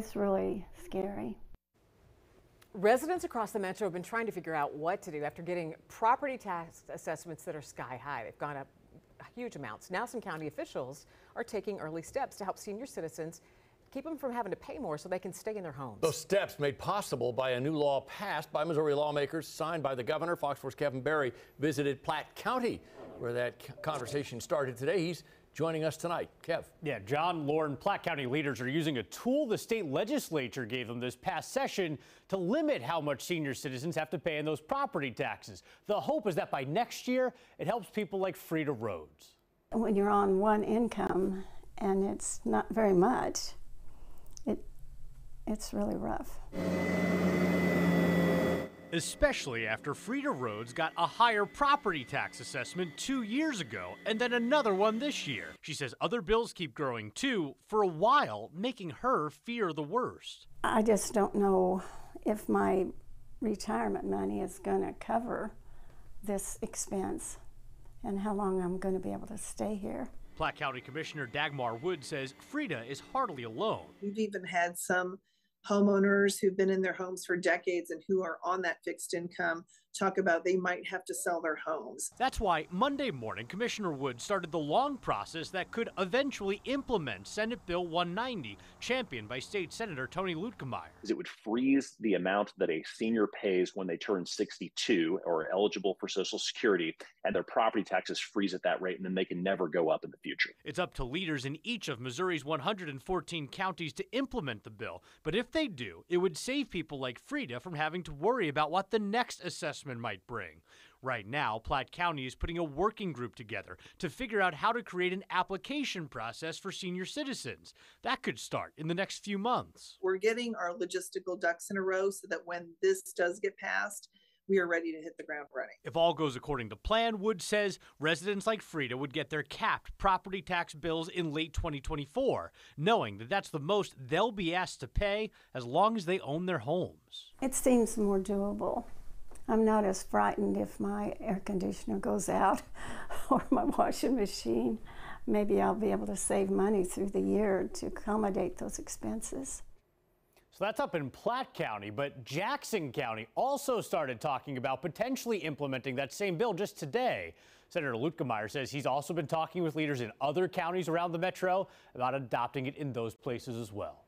It's really scary. Residents across the metro have been trying to figure out what to do after getting property tax assessments that are sky high. They've gone up huge amounts. Now some county officials are taking early steps to help senior citizens keep them from having to pay more so they can stay in their homes. Those steps made possible by a new law passed by Missouri lawmakers, signed by the governor. Fox 4's Kevin Barry visited Platte County, where that conversation started today. He's joining us tonight. Kev. Yeah, John, Lauren, Platte County leaders are using a tool the state legislature gave them this past session to limit how much senior citizens have to pay in those property taxes. The hope is that by next year, it helps people like Frida Rhodes. When you're on one income and it's not very much, it, it's really rough especially after Frida Rhodes got a higher property tax assessment two years ago and then another one this year. She says other bills keep growing too for a while, making her fear the worst. I just don't know if my retirement money is going to cover this expense and how long I'm going to be able to stay here. Platte County Commissioner Dagmar Wood says Frida is hardly alone. We've even had some homeowners who've been in their homes for decades and who are on that fixed income talk about they might have to sell their homes. That's why Monday morning, Commissioner Wood started the long process that could eventually implement Senate Bill 190, championed by State Senator Tony Luetkemeyer. It would freeze the amount that a senior pays when they turn 62 or eligible for Social Security, and their property taxes freeze at that rate, and then they can never go up in the future. It's up to leaders in each of Missouri's 114 counties to implement the bill, but if they do, it would save people like Frida from having to worry about what the next assessment might bring. Right now, Platte County is putting a working group together to figure out how to create an application process for senior citizens. That could start in the next few months. We're getting our logistical ducks in a row so that when this does get passed, we are ready to hit the ground running. If all goes according to plan, Wood says residents like Frida would get their capped property tax bills in late 2024, knowing that that's the most they'll be asked to pay as long as they own their homes. It seems more doable. I'm not as frightened if my air conditioner goes out or my washing machine. Maybe I'll be able to save money through the year to accommodate those expenses. So that's up in Platte County, but Jackson County also started talking about potentially implementing that same bill just today. Senator Luetkemeyer says he's also been talking with leaders in other counties around the metro about adopting it in those places as well.